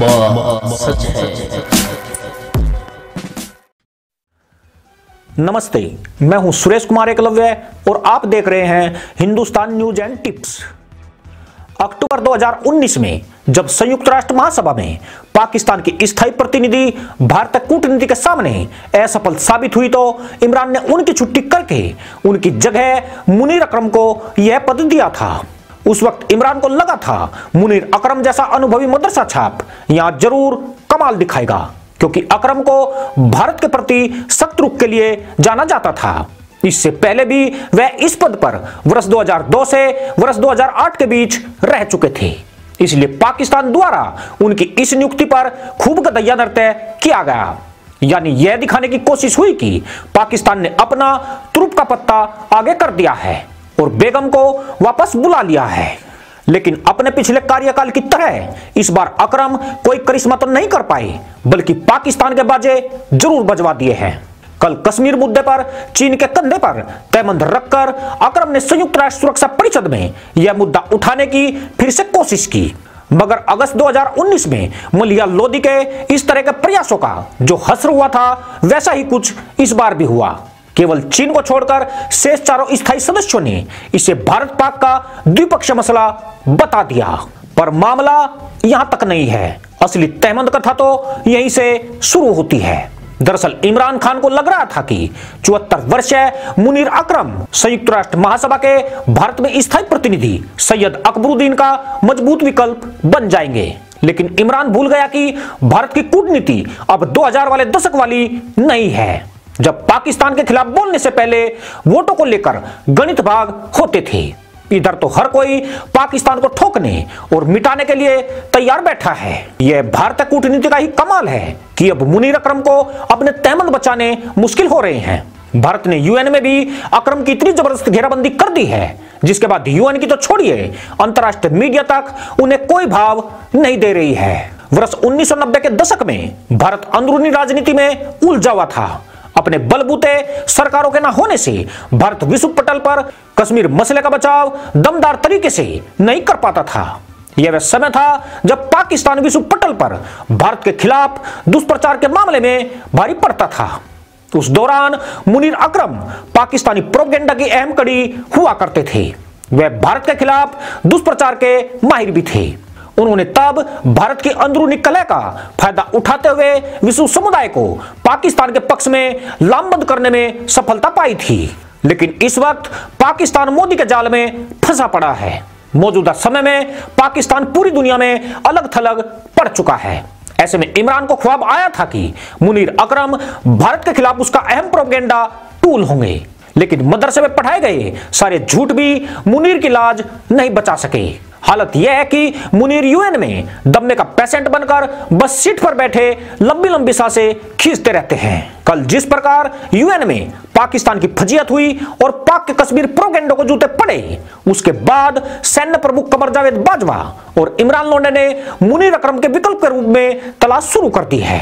सच है नमस्ते, मैं हूँ सुरेश कुमार एकलव्य और आप देख रहे हैं Hindustan news and tips. October 2019 में जब संयुक्त राष्ट्र महासभा में पाकिस्तान की स्थायी प्रतिनिधि, भारत कूटनीति के सामने असफल साबित हुई तो इमरान ने उनकी छुट्टी करके उनकी जगह मुनीर अक्रम को यह पद दिया था। उस वक्त इमरान को लगा था, मुनीर अकरम जैसा अनुभवी मदरसा छाप। यहाँ ज़रूर कमाल दिखाएगा, क्योंकि अकरम को भारत के प्रति सख्त रुख के लिए जाना जाता था। इससे पहले भी वह इस पद पर वर्ष 2002 से वर्ष 2008 के बीच रह चुके थे। इसलिए पाकिस्तान द्वारा उनकी इस नियुक्ति पर खूब गदैया नृत्य किया गया। यानी यह दिखाने की कोशिश हुई कि पाकिस्तान ने अपना तुरुप का पत्ता आगे कर दिया है। और बेगम को वापस बुला लिया है। लेकिन अपने पिछले कार्यकाल की तरह इस बार अकरम कोई करिश्मा तो नहीं कर पाए, बल्कि पाकिस्तान के बाजे ज़रूर बजवा दिए हैं। कल कश्मीर मुद्दे पर, चीन के कंधे पर तयमंद रखकर अकरम ने संयुक्त राष्ट्र सुरक्षा परिषद में यह मुद्दा उठाने की फिर से कोशिश की। मगर अगस्त 2019 में मलिया लोदी के इस तरह के प्रयासों का जो हसर हुआ था, वैसा ही कुछ इस बार भी हुआ। केवल चीन को छोड़कर शेष चारों स्थायी सदस्यों ने इसे भारत पाक का द्विपक्षीय मसला बता दिया। पर मामला यहाँ तक नहीं है। असली तहमंद कथा तो यहीं से शुरू होती है। दरअसल इमरान खान को लग रहा था कि चौहत्तर वर्षीय मुनीर अकरम संयुक्त राष्ट्र महासभा के भारत में स्थायी प्रतिनिधि सैयद अकबरुद्दीन का मज़बूत विकल्प बन जाएँगे। लेकिन इमरान भूल गया कि भारत की कूटनीति अब 2000 वाले दशक वाली नहीं है। जब पाकिस्तान के खिलाफ बोलने से पहले वोटों को लेकर गणित भाग होते थे। इधर तो हर कोई पाकिस्तान को ठोकने और मिटाने के लिए तैयार बैठा है। यह भारतीय कूटनीति का ही कमाल है कि अब मुनीर अक्रम को अपने तहमंद बचाने मुश्किल हो रहे हैं। भारत ने यूएन में भी अक्रम की इतनी ज़बरदस्त घेराबंदी कर दी है, जिसके बाद यूएन की तो छोड़िए, अंतरराष्ट्रीय मीडिया तक उन्हें कोई भाव नहीं दे रही है। वर्ष 1990 के दशक में भारत अंदरूनी राजनीति में उलझा हुआ था। अपने बलबूते सरकारों के ना होने से भारत विश्व पटल पर कश्मीर मसले का बचाव दमदार तरीके से नहीं कर पाता था। यह वह समय था जब पाकिस्तान विश्व पटल पर भारत के खिलाफ दुष्प्रचार के मामले में भारी पड़ता था। उस दौरान मुनीर अकरम पाकिस्तानी प्रोपेगेंडा की अहम कड़ी हुआ करते थे। वह भारत के खिलाफ दुष्प्रचार के माहिर भी थे। उन्होंने तब भारत की अंदरूनी कलह का फ़ायदा उठाते हुए विश्व समुदाय को पाकिस्तान के पक्ष में लामबंद करने में सफलता पाई थी। लेकिन इस वक्त पाकिस्तान मोदी के जाल में फंसा पड़ा है। मौजूदा समय में पाकिस्तान पूरी दुनिया में अलग थलग पड़ चुका है। ऐसे में इमरान को ख्वाब आया था कि मुनीर अकरम भारत के खिलाफ उसका अहम प्रोपेगेंडा टूल होंगे। लेकिन मदरसे में पढ़ाए गए सारे झूठ भी मुनीर की लाज नहीं बचा सके। हालत यह है कि मुनीर यूएन में दम्मे का पेशेंट बनकर बस सीट पर बैठे लंबी लंबी साँसें खींचते रहते हैं। कल जिस प्रकार यूएन में पाकिस्तान की फजियत हुई और पाक के कश्मीर प्रोगेंडो को जूते पड़े, उसके बाद सैन्य प्रमुख कमर जावेद बाजवा और इमरान लोंडे ने मुनीर अक्रम के विकल्प के रूप में तलाश शुरू कर दी है।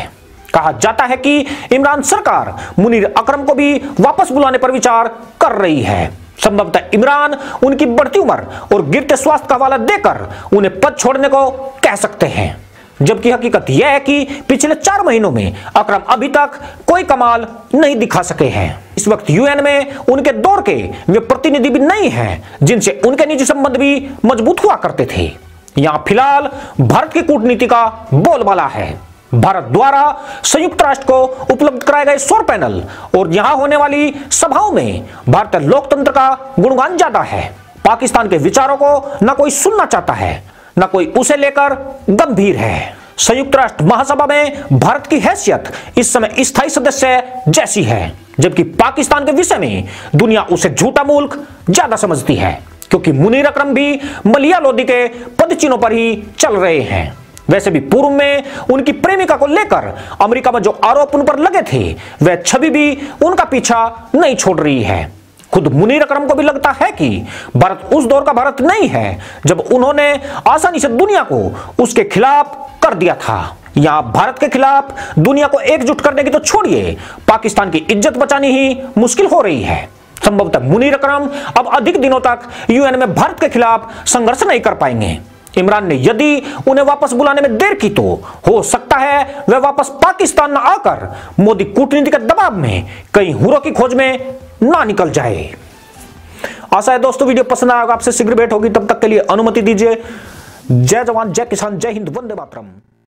कहा जाता है कि इमरान सरकार मुनीर अकरम को भी वापस बुलाने पर विचार कर रही है। संभवतः इमरान उनकी बढ़ती उम्र और गिरते स्वास्थ्य का हवाला देकर उन्हें पद छोड़ने को कह सकते हैं। जबकि हकीकत यह है कि पिछले चार महीनों में अकरम अभी तक कोई कमाल नहीं दिखा सके हैं। इस वक्त यूएन में उनके दौर के वे प्रतिनिधि भी नहीं हैं, जिनसे उनके निजी संबंध भी मज़बूत हुआ करते थे। यहाँ फ़िलहाल भारत की कूटनीति का बोलबाला है। भारत द्वारा संयुक्त राष्ट्र को उपलब्ध कराए गए सौर पैनल और यहाँ होने वाली सभाओं में भारतीय लोकतंत्र का गुणगान ज़्यादा है। पाकिस्तान के विचारों को न कोई सुनना चाहता है, न कोई उसे लेकर गंभीर है। संयुक्त राष्ट्र महासभा में भारत की हैसियत इस समय स्थायी सदस्य जैसी है, जबकि पाकिस्तान के विषय में दुनिया उसे झूठा मुल्क ज़्यादा समझती है, क्योंकि मुनीर अकरम भी मलिया लोदी के पदचिन्हों पर ही चल रहे हैं। वैसे भी पूर्व में उनकी प्रेमिका को लेकर अमेरिका में जो आरोप उन पर लगे थे, वह छवि भी उनका पीछा नहीं छोड़ रही है। खुद मुनीर अकरम को भी लगता है कि भारत उस दौर का भारत नहीं है, जब उन्होंने आसानी से दुनिया को उसके खिलाफ कर दिया था। यहाँ भारत के खिलाफ दुनिया को एकजुट करने की तो छोड़िए, पाकिस्तान की इज़्ज़त बचानी ही मुश्किल हो रही है। संभवतः मुनीर अकरम अब अधिक दिनों तक यूएन में भारत के खिलाफ संघर्ष नहीं कर पाएँगे। इमरान ने, यदि उन्हें वापस बुलाने में देर की तो हो सकता है वह वापस पाकिस्तान ना आकर मोदी कूटनीति के दबाव में कई हुरों की खोज में ना निकल जाए। आशा है दोस्तों, वीडियो पसंद आएगा आपसे शीघ्र भेंट होगी, तब तक के लिए अनुमति दीजिए। जय जवान, जय किसान, जय हिंद, वंदे मातरम।